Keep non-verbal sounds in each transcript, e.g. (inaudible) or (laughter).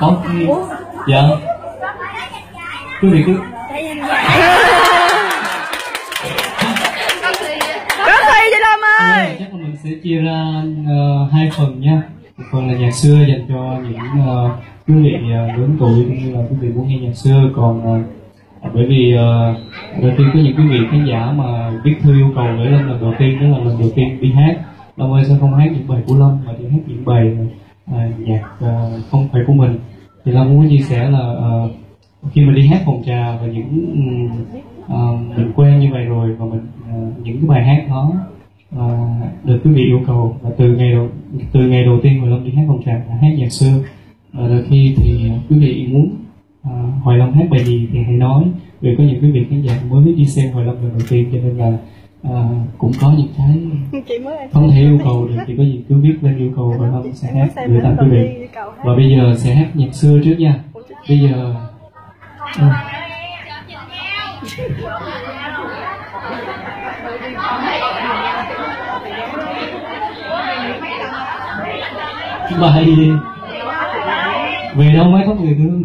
có dạ. Quý vị cứ có thi chị Lâm ơi? Chắc là mình sẽ chia ra uh, hai phần nha. Một phần là nhạc xưa dành cho những uh, quý vị uh, lớn tuổi cũng như là quý vị muốn nghe nhạc xưa. Còn uh, bởi vì uh, đôi khi có những quý vị khán giả mà viết thư yêu cầu gửi lên lần đầu tiên đó là lần đầu tiên đi hát. Lâm ơi sao không hát những bài của Lâm mà đi hát những bài uh, nhạc uh, không phải của mình thì Lâm muốn chia sẻ là uh, khi mà đi hát phòng trà và những uh, mình quen như vậy rồi và mình uh, những cái bài hát đó uh, được quý vị yêu cầu và từ ngày đầu từ ngày đầu tiên mà Lâm đi hát phòng trà là hát nhạc xưa. Và đôi khi thì quý vị muốn uh, Hoài Lâm hát bài gì thì hãy nói. Vì có những quý vị khán giả mới đi xem Hoài Lâm lần đầu tiên cho nên là uh, cũng có những cái không thể yêu (laughs) cầu được thì có gì cứ viết lên yêu cầu và Lâm sẽ hát gửi tặng quý vị. và bây giờ sẽ hát nhạc xưa trước nha. Bây giờ ừ. bài về đâu mái tóc người thương?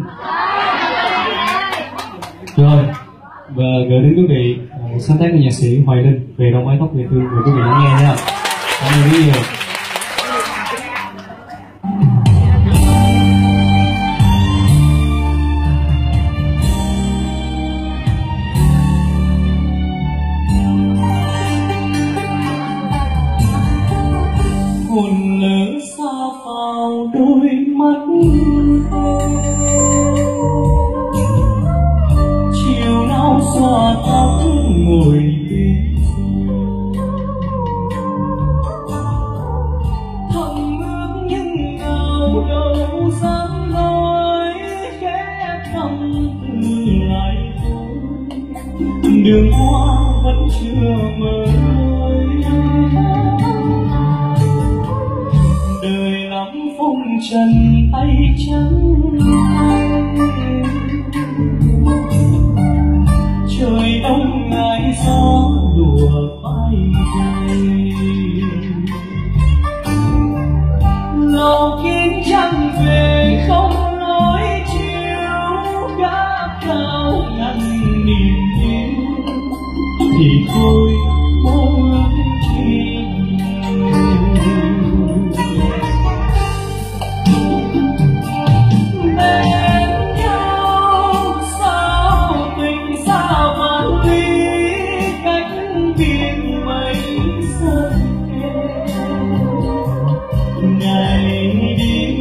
Rồi và gửi đến quý vị uh, sáng tác của nhạc sĩ Hoài Linh về đồng mái tóc người thương mời quý vị lắng nghe nha. Cảm ơn rất nhiều hồn lỡ xa vào đôi mắt chiều hoa tóc ngồi bên. Thầm ước nhưng nào đâu dám nói khẽ thầm từ lại thôi. Đường hoa vẫn chưa mơ đời lắm phong trần tay trắng cao ngăn niềm yêu thì thôi mơ ước chi bên nhau tình vạn lý ngày đi,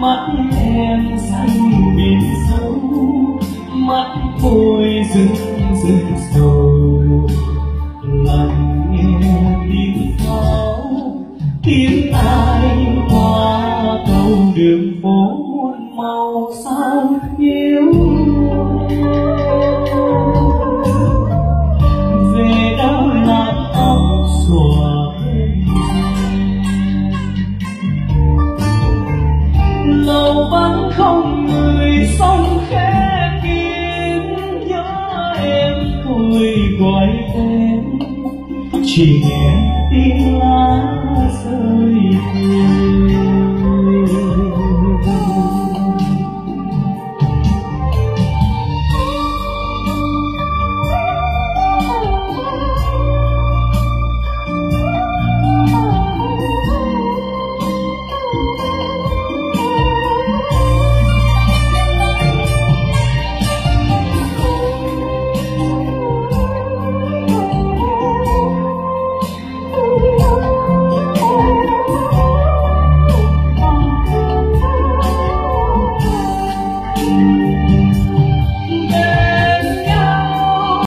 mắt em xanh mắt tôi dừng rưng sầu lặng nghe tiếng pháo, tiếng ai hoa cầu đường phố muôn màu sao yêu về đâu là tóc xòa lâu vẫn không người sông khẽ gọi tên chỉ nghe tiếng lá rơi